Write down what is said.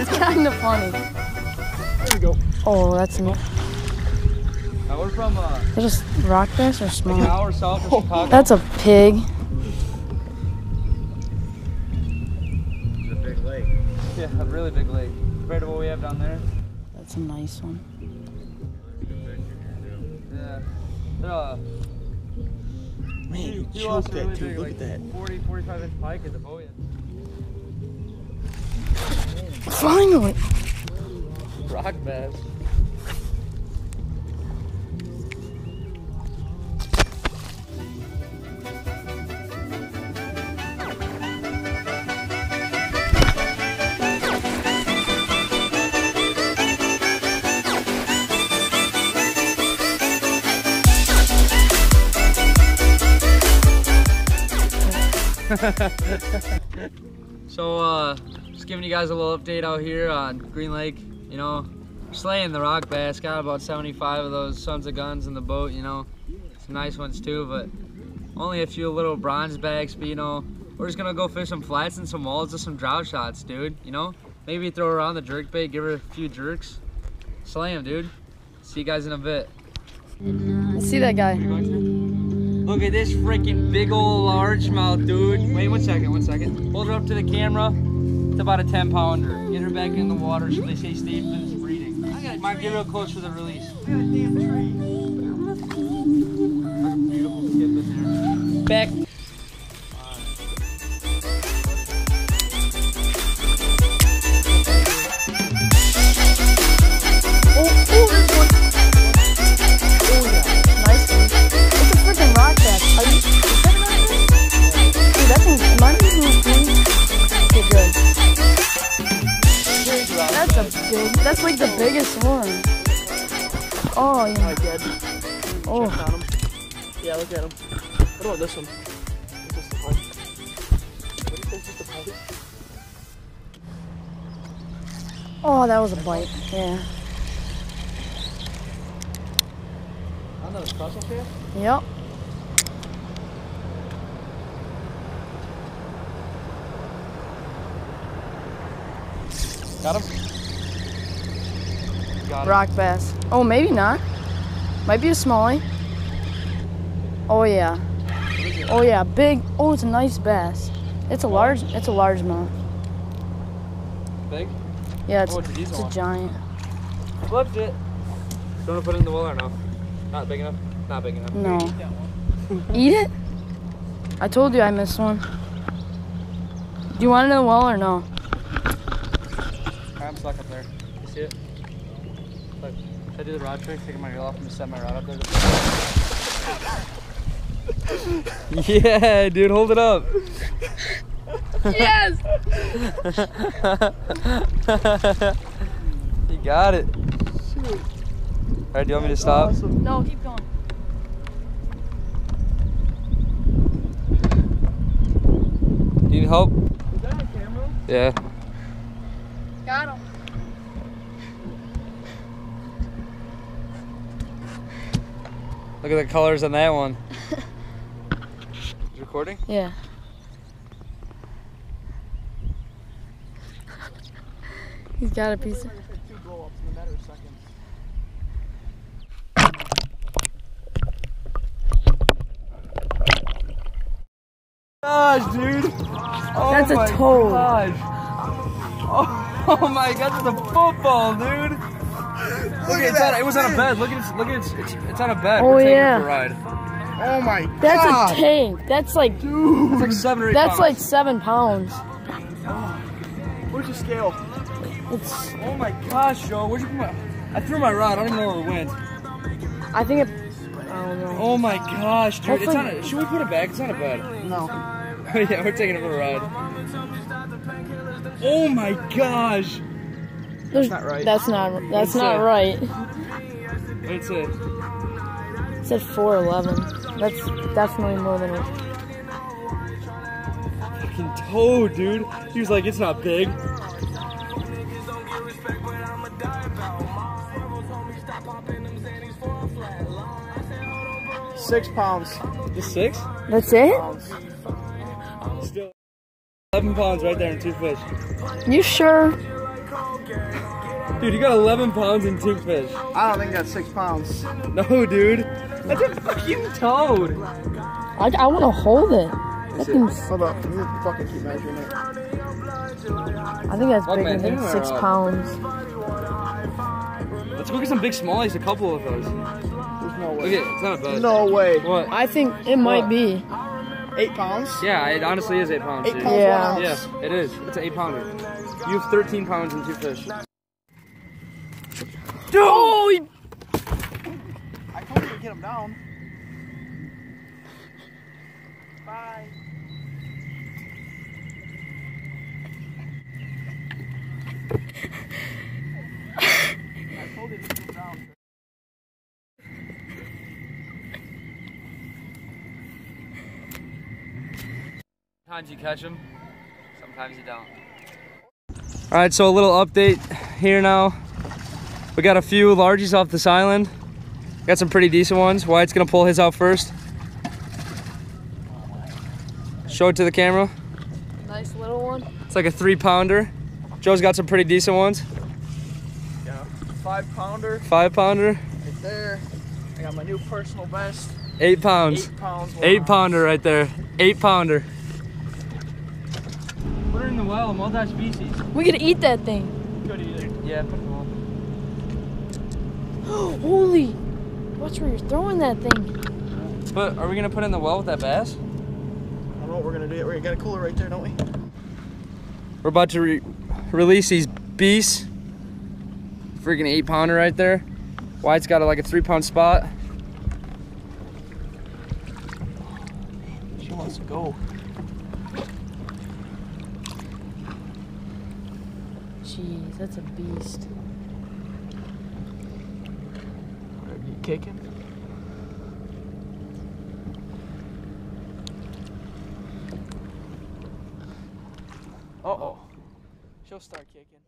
it's kind of funny. There we go. Oh, that's me. Uh, we're from uh, They're just rock bass or like an small? hour south of Chicago. That's a pig. a big lake. Yeah, a really big lake. Compared to what we have down there. That's a nice one. Yeah. They're, uh, Man, you he lost choked that really too. big, Look like at that. 40, 45 inch pike at the boat. Finally. Rock bass. So, uh, just giving you guys a little update out here on Green Lake. You know, slaying the rock bass. Got about 75 of those sons of guns in the boat, you know. Some nice ones too, but only a few little bronzebacks. But, you know, we're just gonna go fish some flats and some walls with some drop shots, dude. You know, maybe throw around the jerk bait, give her a few jerks. Slay 'em, dude. See you guys in a bit. I see that guy. Look at this freaking big old largemouth, dude. Wait one second, one second. Hold her up to the camera. It's about a 10 pounder. Get her back in the water so they say Stevens breeding. Might get real close for the release. That's a beautiful skip in there. Back. That's a big, that's like the biggest one. Oh, yeah. did. Oh, Check on him. Yeah, look at him. What about this one? Is this the? What do you think is the oh, that was a bite. Yeah. Another cross up here? Yep. Got him? Got him. Rock bass. Oh, maybe not. Might be a smallie. Oh yeah. Oh yeah, big. Oh, it's a nice bass. It's a large. It's a largemouth. Big? Yeah, it's, Oh, it's a it's a giant. Flipped it. Do you want to put it in the well or no? Not big enough? Not big enough. No. Eat it? I told you I missed one. Do you want it in the well or no? I'm stuck up there. You see it? Look, should I do the rod trick? Take my reel off and just set my rod up there. yeah, dude, hold it up. Yes. you got it. Shoot. Alright, do you want me to stop? Awesome. No, keep going. Do you need help? Is that on camera? Yeah. Got him. Look at the colors on that one. Is recording? Yeah. He's got a piece of. Like I said, two blow ups in a matter of seconds. Gosh, dude. Oh That's a my toad. Gosh. Oh, oh my god, that's a football, dude. Look, at it's on, it was on a bed. Look at it. Look at it. It's, it's on a bed. Oh, We're taking yeah. it for a ride. Oh my God. That's a tank. That's like. It's like seven or eight That's pounds. like seven pounds. Where's your scale? It's. Oh my gosh, Joe. Where'd you put my? I threw my rod. I don't even know where it went. I think it. I don't know. Oh my gosh, dude. It's Hopefully- on a, should we put it back? It's on a bed. No. yeah, we're taking it for a ride. Oh my gosh. There's, not right. That's not. That's What's not that? right. It's a. It said 411. That's definitely more than it. Fucking toad, dude. He was like, it's not big. Six pounds. Just six? That's it? Pounds. Still. 11 pounds right there in two fish. You sure? Dude, you got 11 pounds in two fish. I don't think that's six pounds. No, dude. That's a fucking toad. I, I want to hold it. That thing's, Hold up, let me fucking keep measuring it. I think that's Look, bigger man, than six or, uh, pounds. Let's go get some big smallies, a couple of those. There's no way. at it's not a bad. No way. What? I think it might What? be. Eight pounds? Yeah, it honestly is eight pounds. Eight dude. pounds, Yeah. Yeah, it is. It's an eight pounder. You have 13 pounds in two fish. Oh, he- I told you to get him down. Bye. I told you to get him down. Sometimes you catch them, sometimes you don't. All right, so a little update here now. We got a few largies off this island. Got some pretty decent ones. Wyatt's gonna pull his out first. Show it to the camera. nice little one. It's like a three pounder. Joe's got some pretty decent ones. Yeah. Five pounder Five pounder, right there. I got my new personal best. eight pounds. Eight pounds. Eight ounce. pounder right there. Eight pounder. Put her in the well, multi-species. We could eat that thing. Good either. Yeah, put them on. Holy. Watch where you're throwing that thing. But are we gonna put it in the well with that bass? I don't know what we're gonna do. We got a cooler right there, don't we? We're about to re release these beasts. Freaking eight pounder right there. Wyatt's got a, like a three pound spot. She wants to go. Jeez, that's a beast. Are you kicking? Uh oh. She'll start kicking.